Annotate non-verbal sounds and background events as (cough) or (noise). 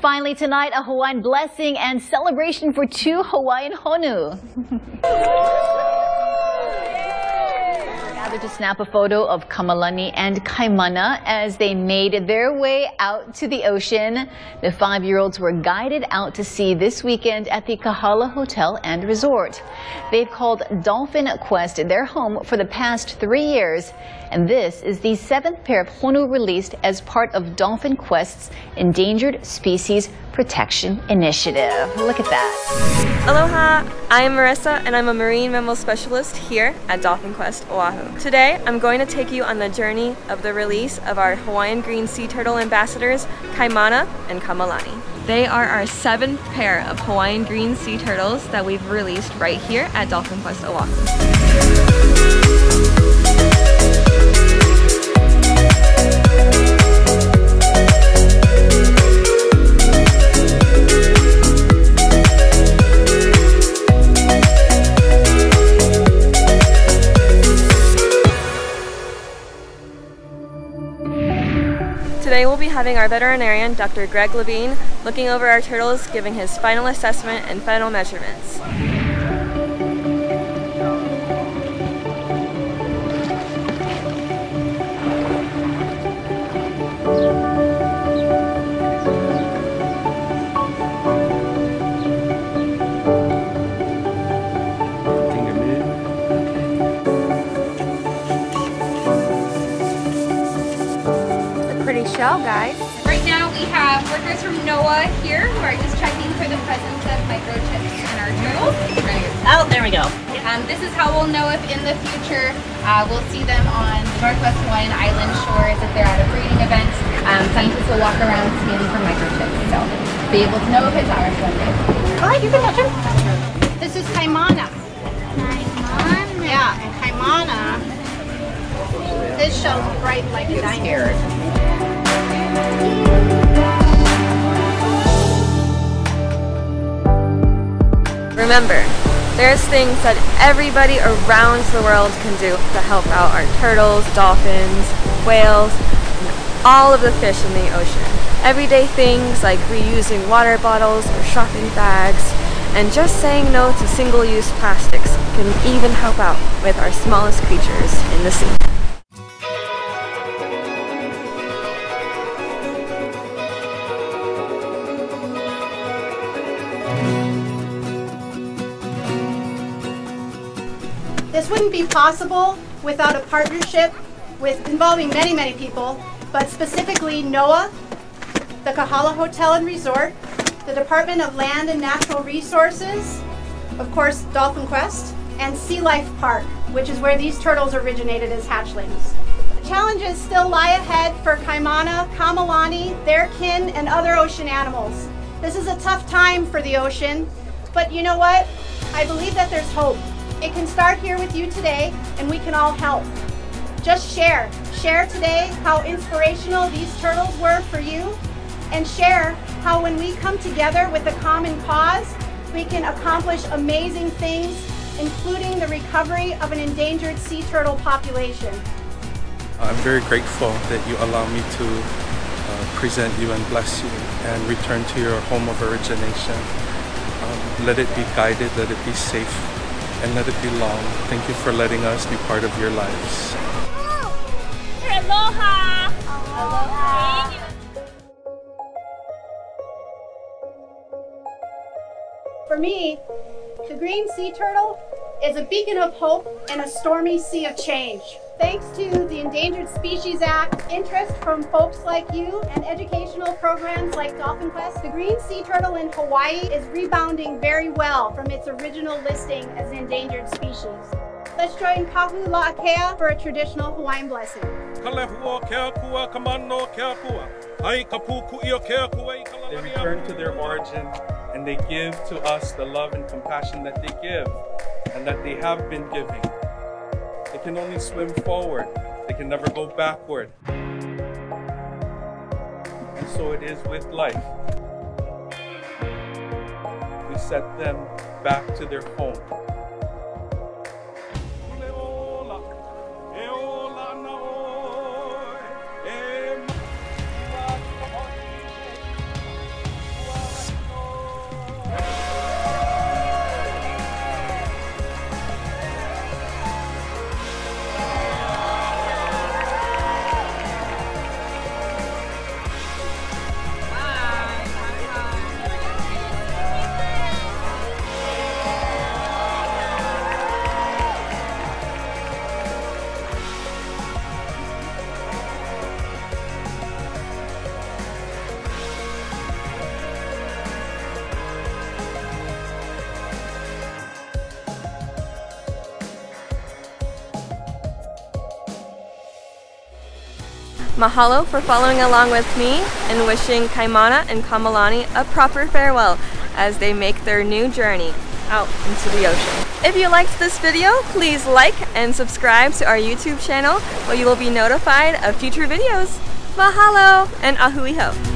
Finally tonight, a Hawaiian blessing and celebration for two Hawaiian honu. (laughs) gathered to snap a photo of Kamalani and Kaimana as they made their way out to the ocean. The five-year-olds were guided out to sea this weekend at the Kahala Hotel and Resort. They've called Dolphin Quest their home for the past three years, and this is the seventh pair of honu released as part of Dolphin Quest's Endangered Species Protection Initiative. Look at that. Aloha, I am Marissa and I'm a marine mammal specialist here at Dolphin Quest Oahu. Today, I'm going to take you on the journey of the release of our Hawaiian green sea turtle ambassadors, Kaimana and Kamalani. They are our seventh pair of Hawaiian green sea turtles that we've released right here at Dolphin Quest Oahu. Today we'll be having our veterinarian, Dr. Greg Levine, looking over our turtles, giving his final assessment and final measurements. Guys. Right now we have workers from NOAA here who are just checking for the presence of microchips in our turtles. Oh, there we go. Um, this is how we'll know if in the future uh, we'll see them on the Northwest Hawaiian Island shores if they're at a breeding event. Um, scientists will walk around scanning for microchips, so be able to know if it's ours one day. All right, you can touch him. This is Kaimana. Kaimana. Yeah, and Kaimana, his shell's bright like a diamond. Remember, there's things that everybody around the world can do to help out our turtles, dolphins, whales, and all of the fish in the ocean. Everyday things like reusing water bottles or shopping bags, and just saying no to single-use plastics can even help out with our smallest creatures in the sea. This wouldn't be possible without a partnership with involving many, many people, but specifically NOAA, the Kahala Hotel and Resort, the Department of Land and Natural Resources, of course Dolphin Quest, and Sea Life Park, which is where these turtles originated as hatchlings. Challenges still lie ahead for Kaimana, Kamalani, their kin, and other ocean animals. This is a tough time for the ocean, but you know what? I believe that there's hope. It can start here with you today, and we can all help. Just share. Share today how inspirational these turtles were for you, and share how when we come together with a common cause, we can accomplish amazing things, including the recovery of an endangered sea turtle population. I'm very grateful that you allow me to uh, present you and bless you and return to your home of origination. Um, let it be guided, let it be safe, and let it be long. Thank you for letting us be part of your lives. Aloha. Aloha. For me, the green sea turtle is a beacon of hope in a stormy sea of change. Thanks to the Endangered Species Act, interest from folks like you, and educational programs like Dolphin Quest, the green sea turtle in Hawaii is rebounding very well from its original listing as an endangered species. Let's join Kahu La'akea for a traditional Hawaiian blessing. They return to their origin and they give to us the love and compassion that they give and that they have been giving. They can only swim forward, they can never go backward. And so it is with life. We set them back to their home. Mahalo for following along with me and wishing Kaimana and Kamalani a proper farewell as they make their new journey out into the ocean. If you liked this video, please like and subscribe to our YouTube channel where you will be notified of future videos. Mahalo and ahui ho.